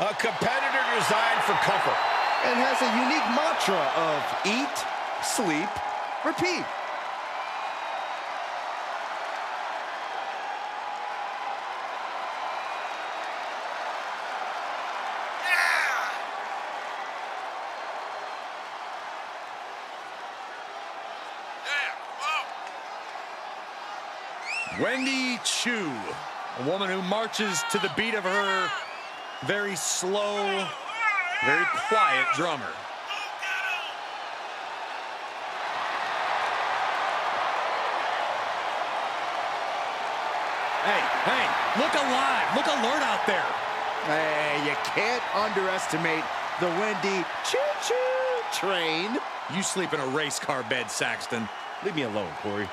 A competitor designed for comfort. And has a unique mantra of eat, sleep, repeat. Wendy Choo, a woman who marches to the beat of her very slow, very quiet drummer. Hey, hey, look alive, look alert out there. Hey, you can't underestimate the Wendy choo-choo train. You sleep in a race car bed, Saxton. Leave me alone, Corey.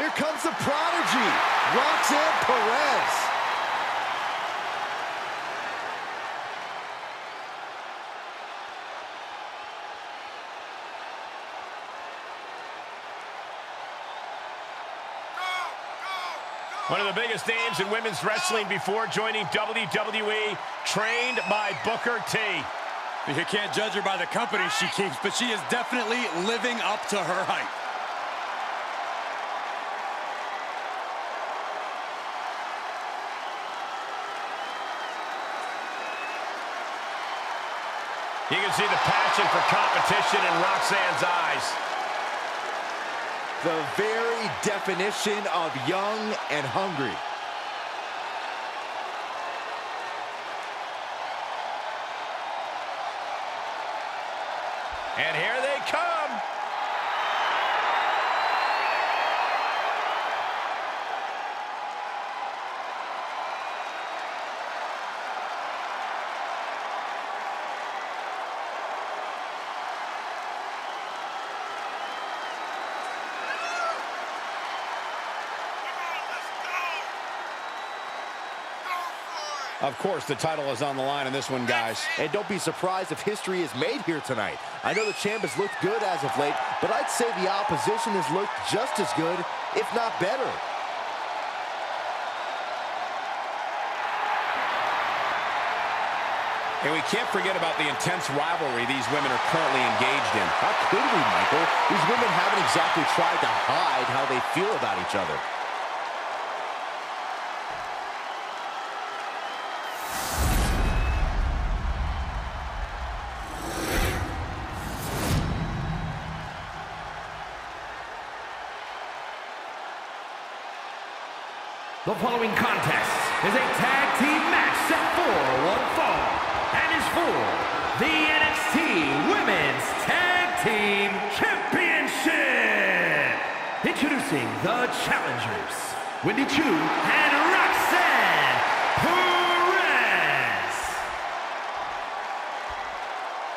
Here comes the prodigy, Roxanne Perez. One of the biggest names in women's wrestling before joining WWE, trained by Booker T. You can't judge her by the company she keeps, but she is definitely living up to her height. You can see the passion for competition in Roxanne's eyes. The very definition of young and hungry. And here they come. Of course, the title is on the line in this one, guys. And don't be surprised if history is made here tonight. I know the champ has looked good as of late, but I'd say the opposition has looked just as good, if not better. And we can't forget about the intense rivalry these women are currently engaged in. How could we, Michael? These women haven't exactly tried to hide how they feel about each other. The following contest is a tag team match set for one fall and is for the NXT Women's Tag Team Championship. Introducing the challengers, Wendy Choo and Roxanne Perez.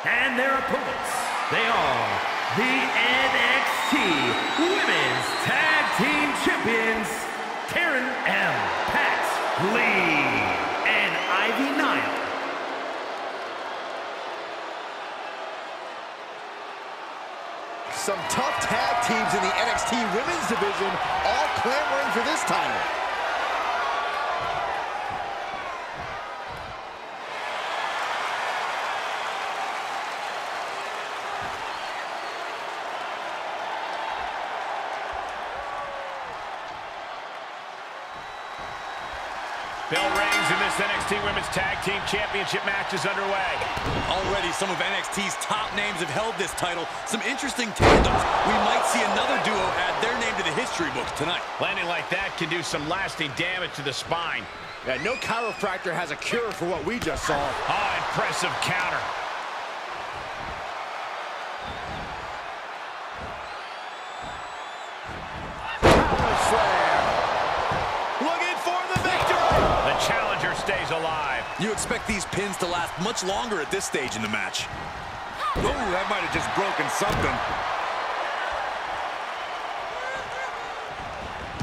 And their opponents, they are the NXT M. Pat Lee and Ivy Nile. Some tough tag teams in the NXT Women's Division, all clamoring for this title. NXT Women's Tag Team Championship match is underway. Already, some of NXT's top names have held this title. Some interesting tandems. We might see another duo add their name to the history book tonight. Landing like that can do some lasting damage to the spine. Yeah, no chiropractor has a cure for what we just saw. Oh, impressive counter. You expect these pins to last much longer at this stage in the match. Ooh, that might have just broken something.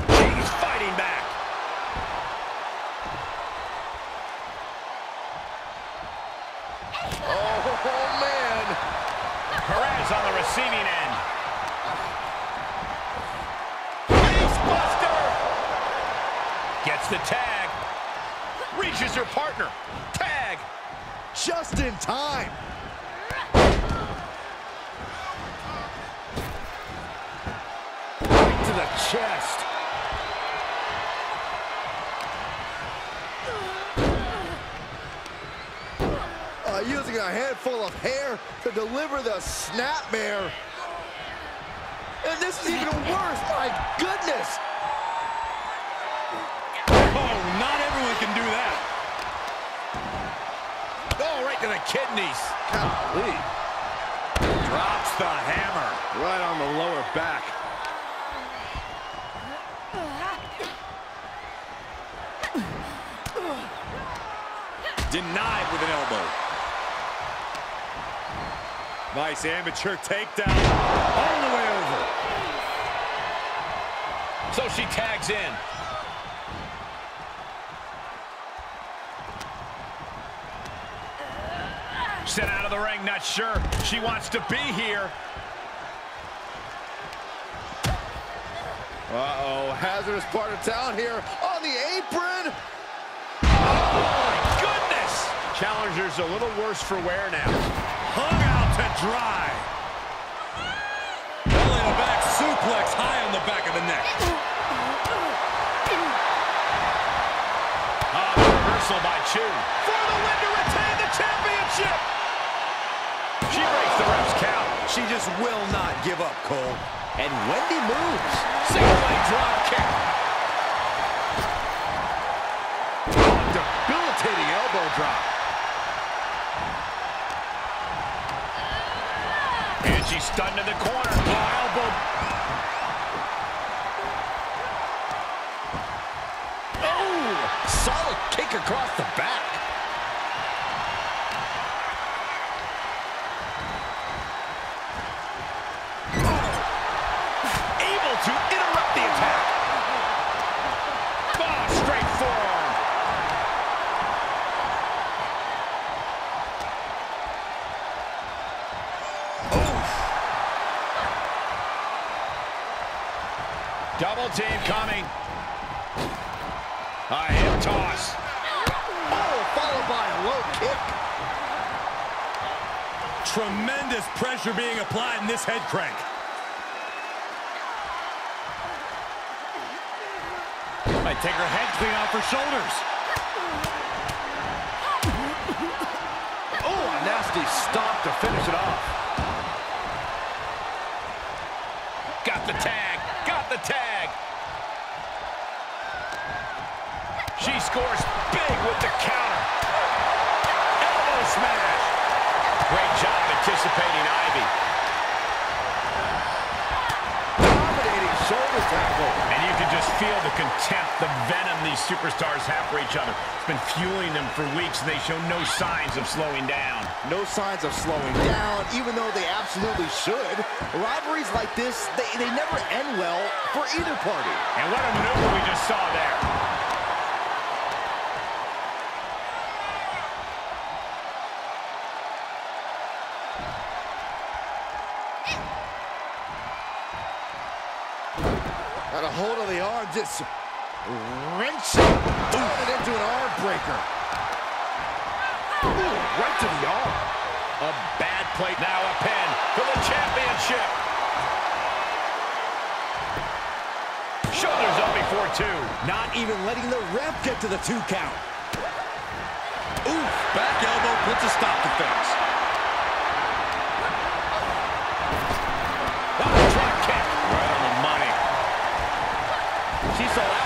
He's fighting back. Oh, man. Perez on the receiving end. Face. Gets the tag. Reaches her partner. Tag. Just in time. Right to the chest. Uh, using a handful of hair to deliver the snapmare. And this is even worse, my goodness! Oh, not everyone can do that. Oh, right to the kidneys. Golly. Drops the hammer. Right on the lower back. Denied with an elbow. Nice amateur takedown. All the way over. So she tags in. Sent out of the ring, not sure she wants to be here. Uh-oh, hazardous part of town here on the apron. My goodness! Challenger's a little worse for wear now. Hung out to dry. Belly to back suplex high on the back of the neck. Ah, reversal by Choo. For the win to retain the championship! She breaks the ref's count. She just will not give up, Cole. And Wendy moves. Single leg drop kick. Debilitating elbow drop. And she's stunned in the corner. Oh, elbow. Oh, solid kick across the back. Double team coming. A hip toss. Oh, followed by a low kick. Tremendous pressure being applied in this head crank. Might take her head clean off her shoulders. Oh, a nasty stop to finish it off. Got the tag. Got the tag. She scores big with the counter. Elbow smash. Great job anticipating Ivy. Dominating shoulder tackle. And you can just feel the contempt, the venom these superstars have for each other. It's been fueling them for weeks, and they show no signs of slowing down. No signs of slowing down, even though they absolutely should. Rivalries like this, they, they never end well for either party. And what a maneuver we just saw there. Got a hold of the arm, just wrenching, it into an arm breaker. Ooh, right to the arm. A bad play. Now a pin for the championship. Shoulders up before two. Not even letting the ref get to the two count. Oof, back elbow puts a stop to things.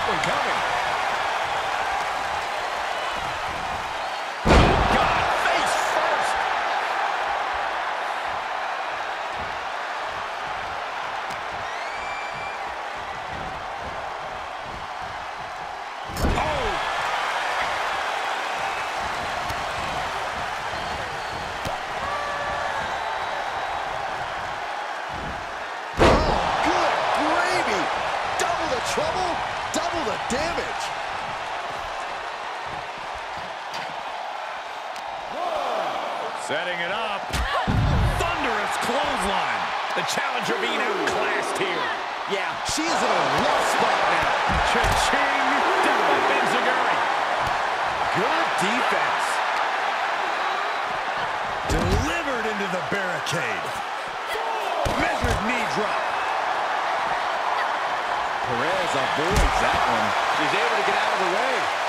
One coming. Setting it up. Thunderous clothesline. The challenger being outclassed here. Yeah, she is in a rough spot now. Cha-ching! Down. Good defense. Delivered into the barricade. Measured knee drop. Perez avoids that one. She's able to get out of the way.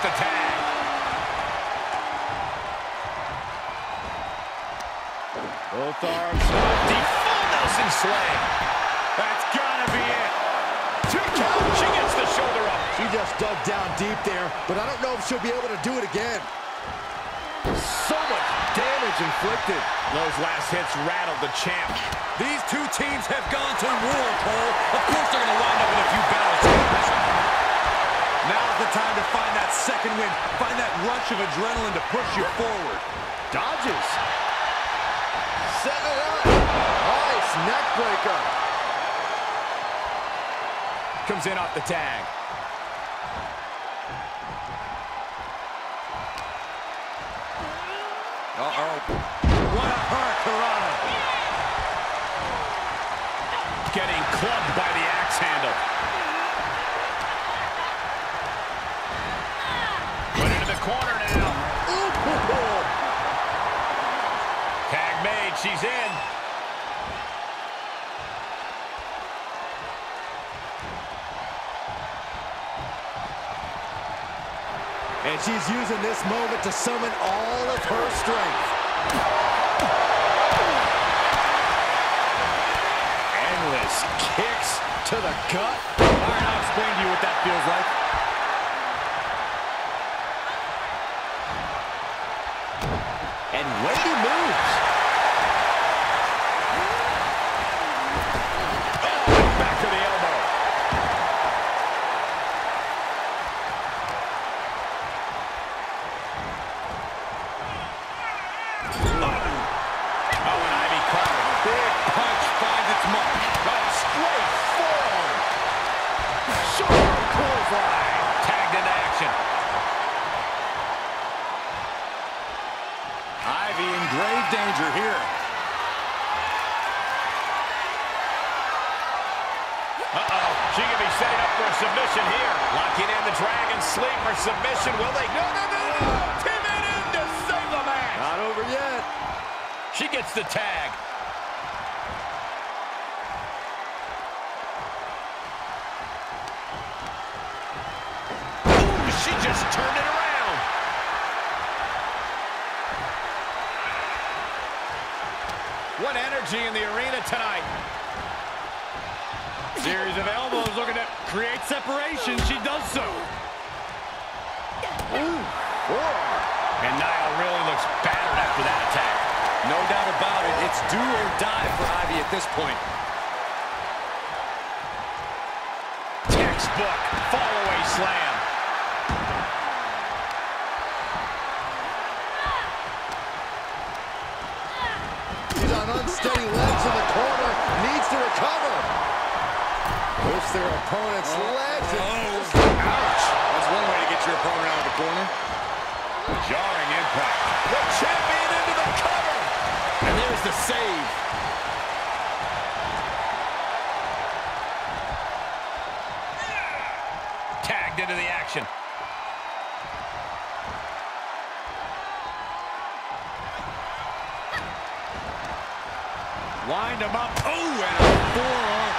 She's the tag. Both arms. The full Nelson slam. That's gotta be it. Two count. She gets the shoulder up. She just dug down deep there, but I don't know if she'll be able to do it again. So much damage inflicted. Those last hits rattled the champ. These two teams have gone to war, Cole. Of course they're going to wind up in a few battles. Now's the time to find that second win. Find that rush of adrenaline to push you forward. Dodges. Set it up. Nice neck breaker. Comes in off the tag. Uh-oh. What a hurricanrana. Getting clubbed by the axe handle. Put into the corner now. Ooh. Tag made. She's in. And she's using this moment to summon all of her strength. Endless kicks to the gut. All right, I'll explain to you what that feels like. She just turned it around. What energy in the arena tonight. Series of elbows looking to create separation. She does so. Ooh. And Nile really looks battered after that attack. No doubt about it. It's do or die for Ivy at this point. Textbook fall-away slam. To recover. Push their opponent's oh, legs. Oh. and- Ouch. That's one way to get your opponent out of the corner. Jarring impact. The champion into the cover. And there's the save. Tagged into the action. Wind him up. Oh, and a forearm.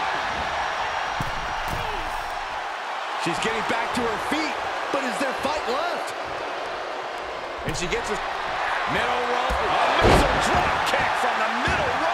She's getting back to her feet, but is there fight left? And she gets her... Middle rope. A missile drop kick from the middle rope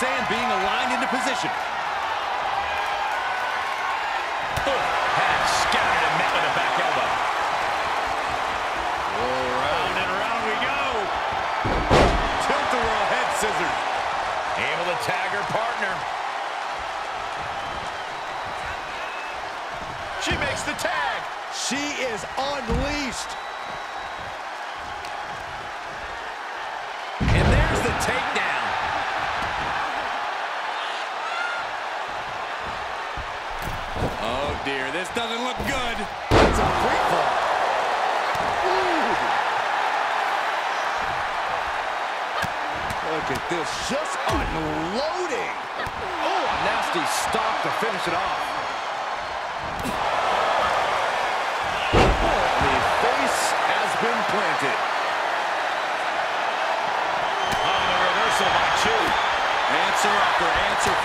And Roxanne being aligned into position.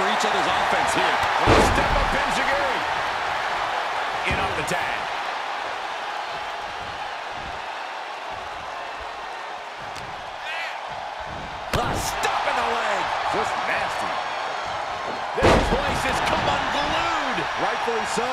For each other's offense here. Well, step up Enzuigiri. In off the tag. A stop in the leg. Just nasty. This place has come unglued. Rightfully so.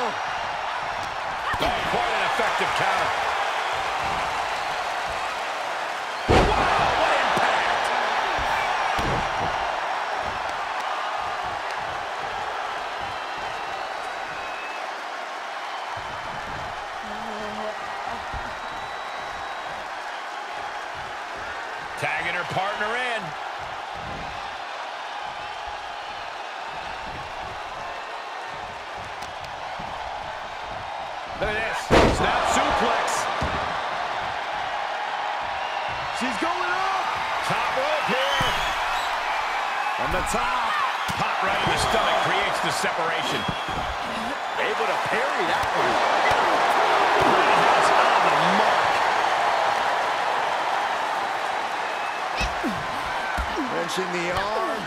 The arm.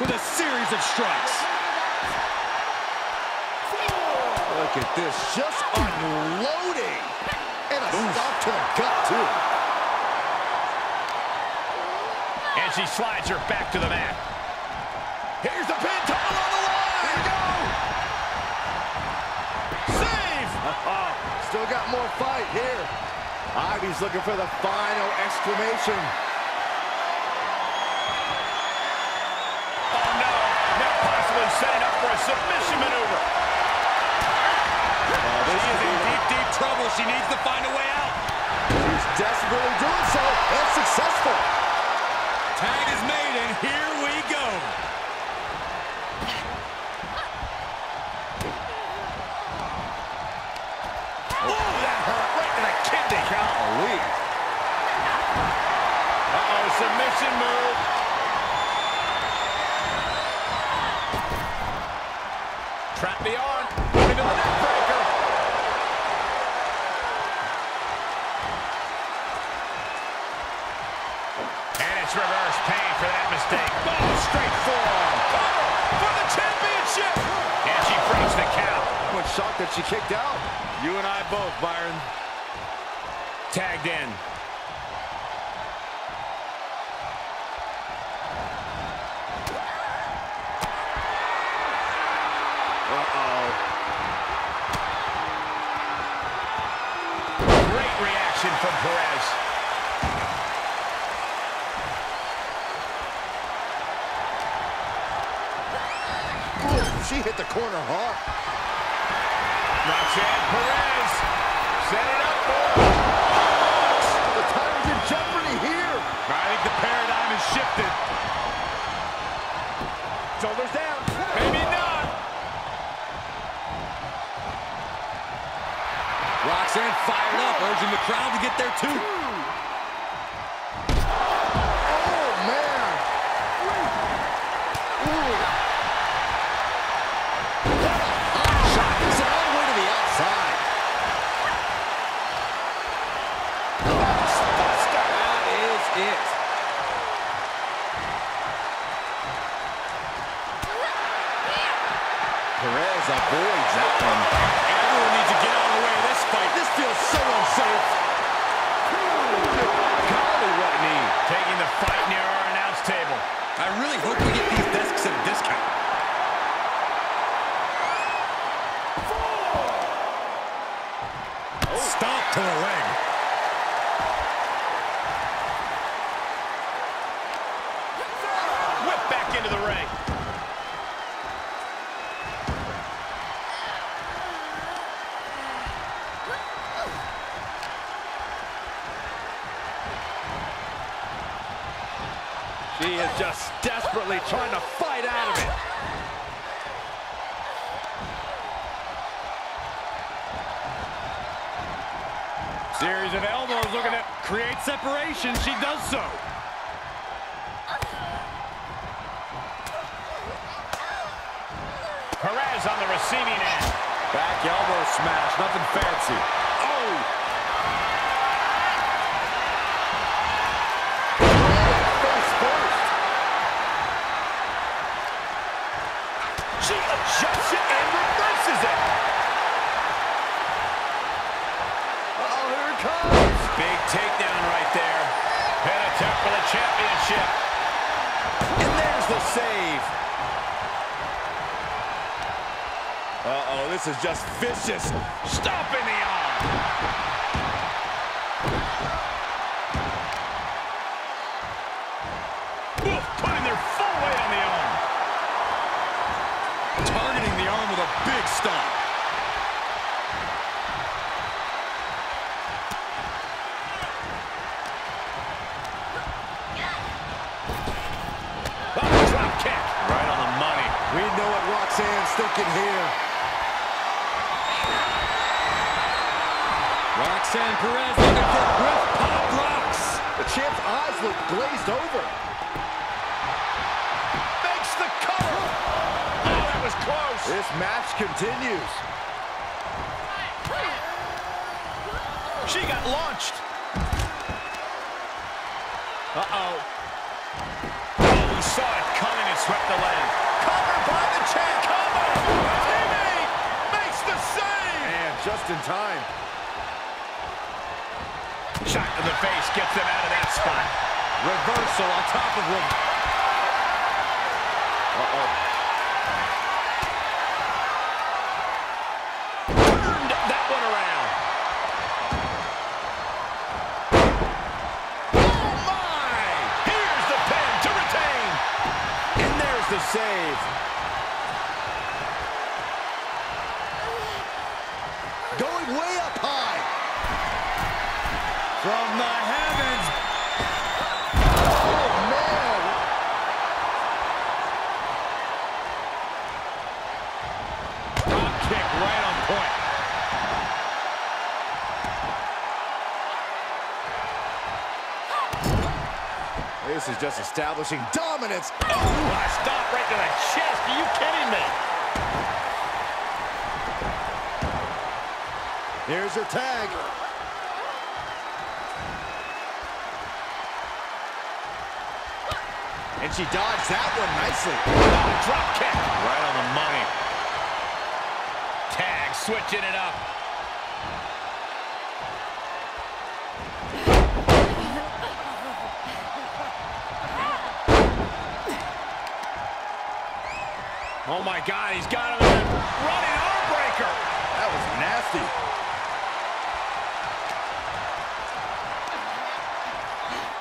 With a series of strikes. Look at this, just unloading. And a stop to the gut, too. And she slides her back to the mat. Here's the pin, title on the line. Here we go. Save. Oh, still got more fight here. Ivy's looking for the final exclamation. Possibly setting up for a submission maneuver. Oh, she is in deep, deep trouble. She needs to find a way out. She's desperately doing so, and successful. Tag is made, and here we go. Oh, that hurt right to the kidney. Golly. Uh-oh, submission move. Straight forearm. Cover oh, for the championship. And she breaks the count. I'm shocked that she kicked out. You and I both, Byron. Tagged in. Uh-oh. Great reaction from Perez. Corner hard. Roxanne Perez. Set it up for The title's in jeopardy here. I think the paradigm has shifted. Shoulders down. Maybe not. Roxanne fired up, urging the crowd to get there too. Perez avoids that one. Everyone needs to get out of the way of this fight. This feels so unsafe. Golly, what knee. Taking the fight near our announce table. I really hope we get these desks at a discount. Stomp to the leg. Separation. She does so. Perez on the receiving end. Back elbow smash, nothing fancy. Oh! Face first. She adjusts it and reverses it. Uh-oh, here it comes. Big takedown right there. Head attempt for the championship. And there's the save. Uh-oh, this is just vicious. Stomping the arm. Perez looking for whip Pop Rox. The champ's eyes look glazed over. Makes the cover. Oh, that was close. This match continues. She got launched. Uh-oh. Oh, he saw it coming and swept the leg. Cover by the champ. Cover. Teammate makes the save. And just in time. Shot to the face gets them out of that spot. Reversal on top of him. Establishing dominance. Oh, what a stop right to the chest. Are you kidding me? Here's her tag. And she dodged that one nicely. Oh, drop kick. Right on the money. Tag switching it up. Oh my God, he's got him in a running arm breaker. That was nasty.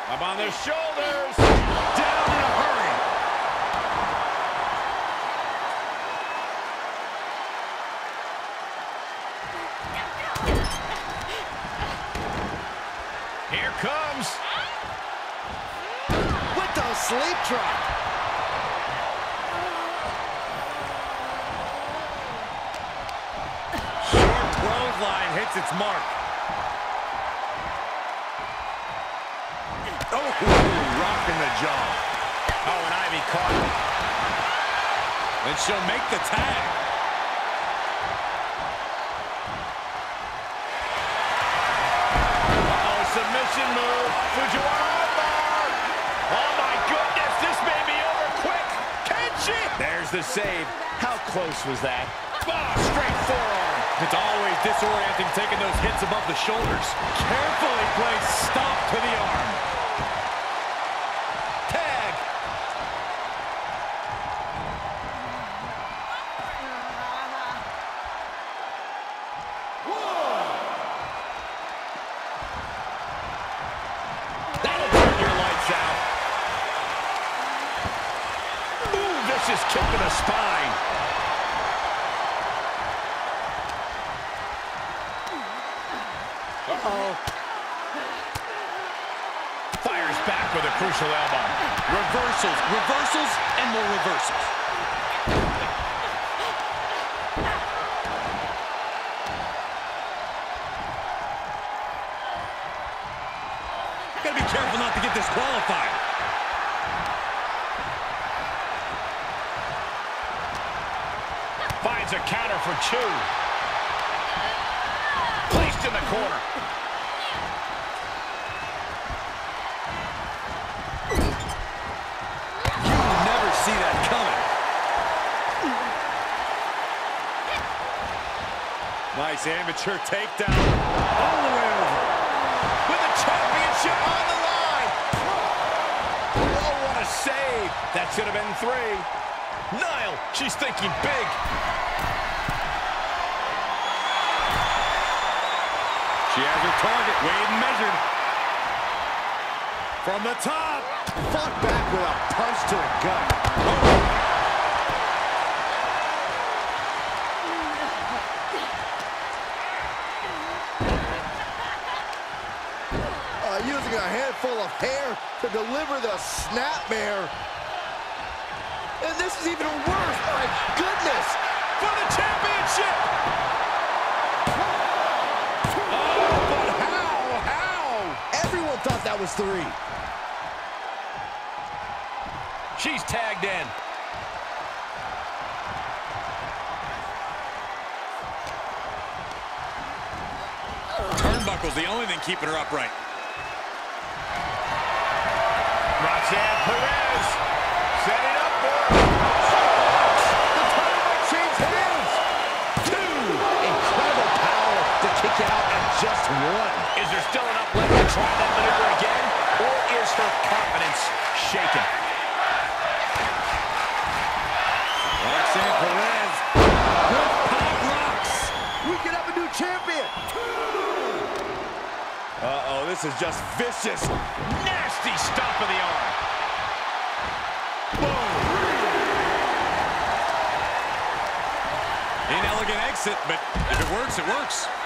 Up on their shoulders. Down in a hurry. Here comes. With the sleep drop. Hits its mark. Oh, rocking the jaw. Oh, and Ivy caught him. And she'll make the tag. Oh, submission move. Fujiwara. Oh, my goodness. This may be over quick. Can she? There's the save. How close was that? Oh, straight forearm. It's always disorienting taking those hits above the shoulders. Carefully placed stop to the arm. Nice amateur takedown. All the way over. With the championship on the line. Oh, what a save. That should have been three. Nile, she's thinking big. She has her target weighed and measured. From the top. Fought back with a punch to the gut. Uh, using a handful of hair to deliver the snapmare. And this is even worse. My goodness. For the championship. Oh, but how? How? Everyone thought that was three. She's tagged in. Turnbuckle's the only thing keeping her upright. Roxanne Perez. Setting up for The title change hands. Two. Incredible power to kick out at just one. Is there still enough left to try that maneuver again? Or is her confidence shaken? Roxanne Perez. Pop Rox. We could have a new champion. Uh-oh, this is just vicious. Nasty stomp of the arm. Inelegant exit, but if it works, it works.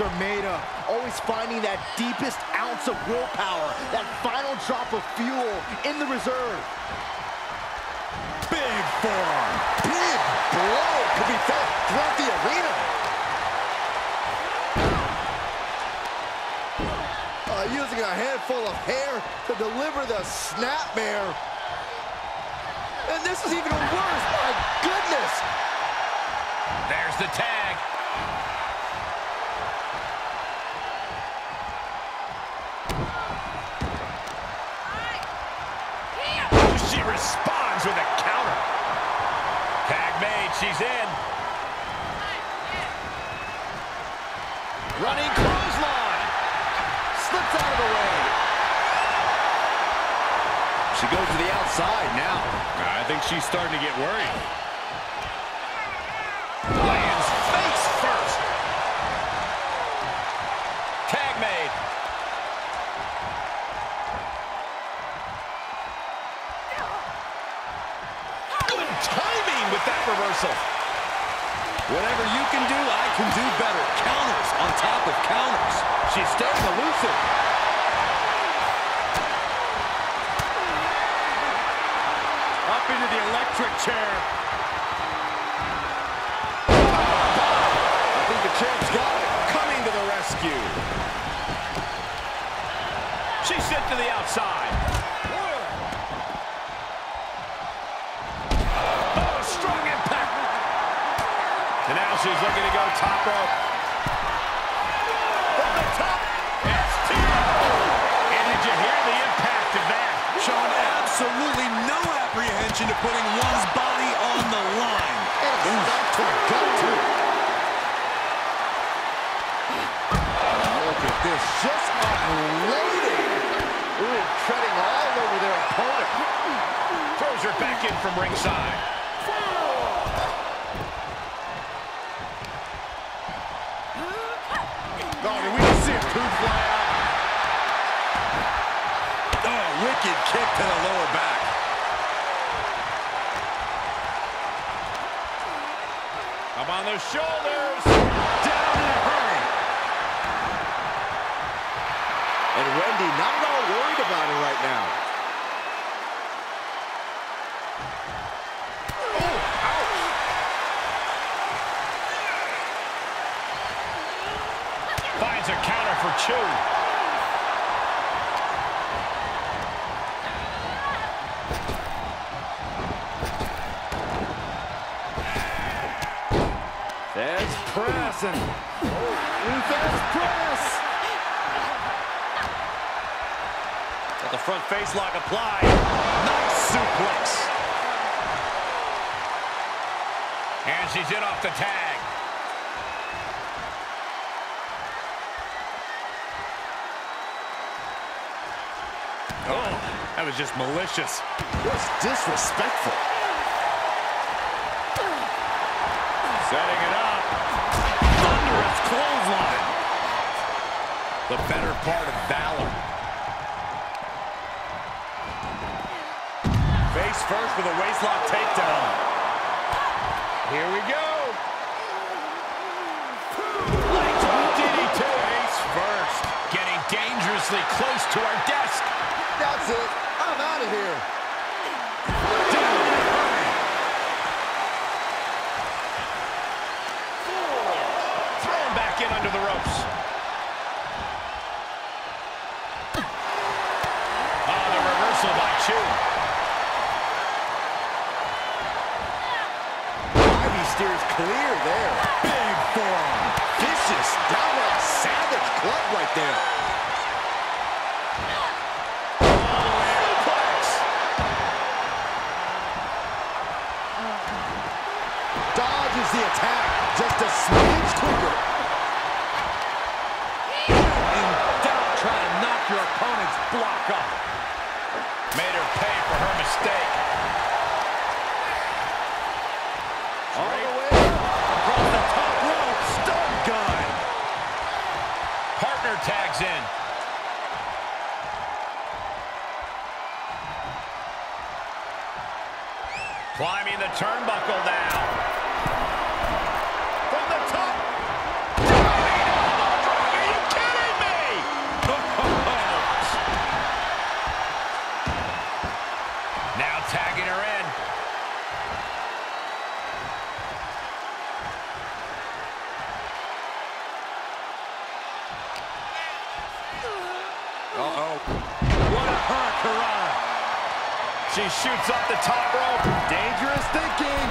Are made of. Always finding that deepest ounce of willpower, that final drop of fuel in the reserve. Big forearm. Big blow could be felt throughout the arena. Uh, using a handful of hair to deliver the snapmare. And this is even worse, my goodness. There's the tag. Think she's starting to get worried. Lands face first. Tag made. Good timing with that reversal. Whatever you can do, I can do better. Counters on top of counters. She's staying elusive. Up into the electric chair. Finds a counter for Choo. There's Perez and oh, Perez. Got the front face lock applied. Nice suplex. And she's in off the tag. That was just malicious. Just disrespectful. Setting it up. Thunderous clothesline. The better part of Valor. Face first with a waistlock takedown. Here we go. Leg drop DDT. Face first. Getting dangerously close to our desk. That's it. I'm out of here. Down in a hurry. Thrown back in under the ropes. Oh, the reversal by Choo. Ivy steers clear there. Big forearm. Vicious, downright savage club right there. Smidge quicker. In doubt, try to knock your opponent's block off. Carrara. She shoots off the top rope. Dangerous thinking.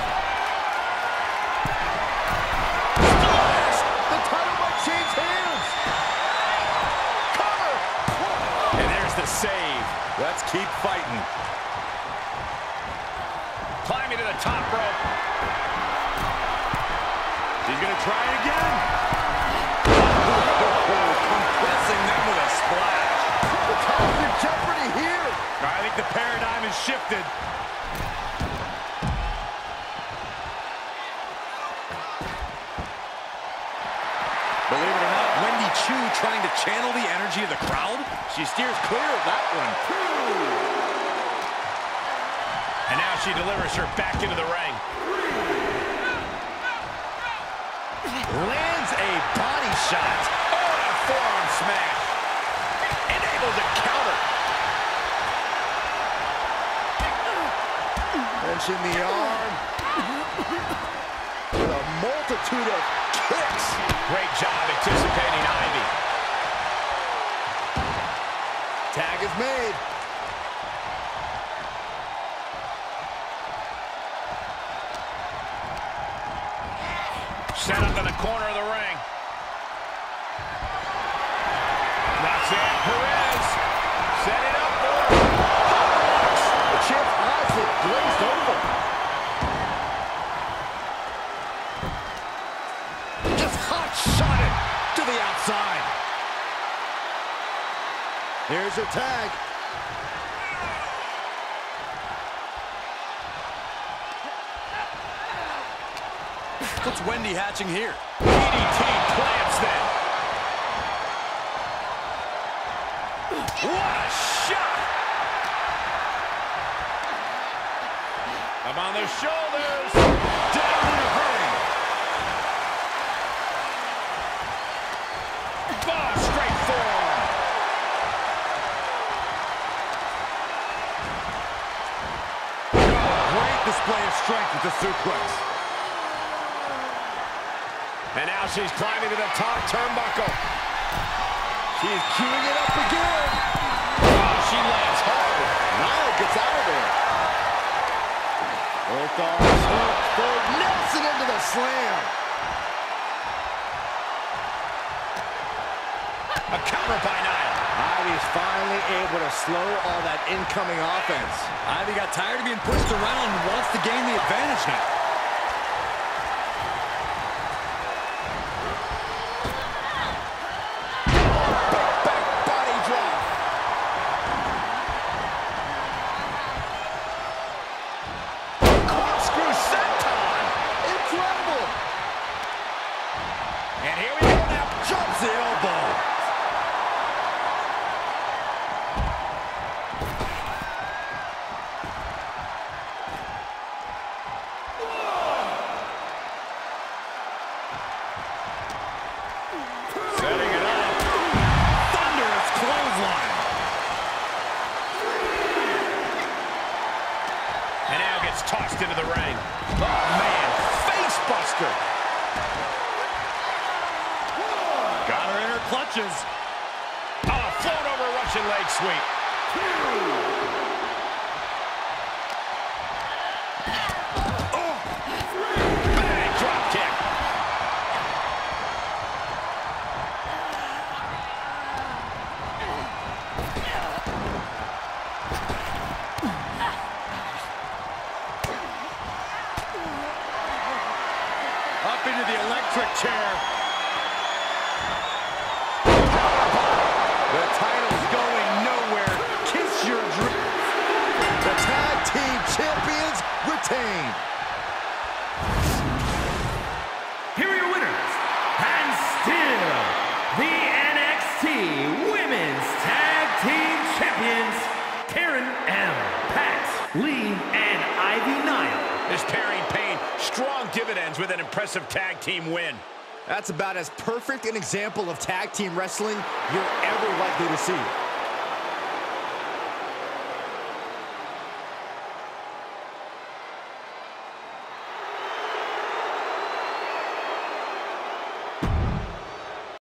The title might change hands. And there's the save. Let's keep fighting. Climbing to the top rope. She's going to try it again. Compressing them with a splash. The title's in jeopardy here. I think the paradigm has shifted. Believe it or not, Wendy Choo trying to channel the energy of the crowd. She steers clear of that one. And now she delivers her back into the ring. Lands a body shot. Oh, a forearm smash. Able to counter. Wrench in the arm. With a multitude of kicks. Great job Wendy hatching here? DDT plants them. What a shot! Up on their shoulders. Down in a hurry. Oh, straight forearm. Great display of strength with the suplex. And now she's climbing to the top turnbuckle. She's queuing it up again. Oh, she lands hard. Nile gets out of there. Both arms hooked Nelson into the slam. A counter by Nile. Ivy's finally able to slow all that incoming offense. Ivy got tired of being pushed around and wants to gain the advantage now. Clutches. Oh, float over Russian leg sweep. Oh. That's about as perfect an example of tag team wrestling you're ever likely to see.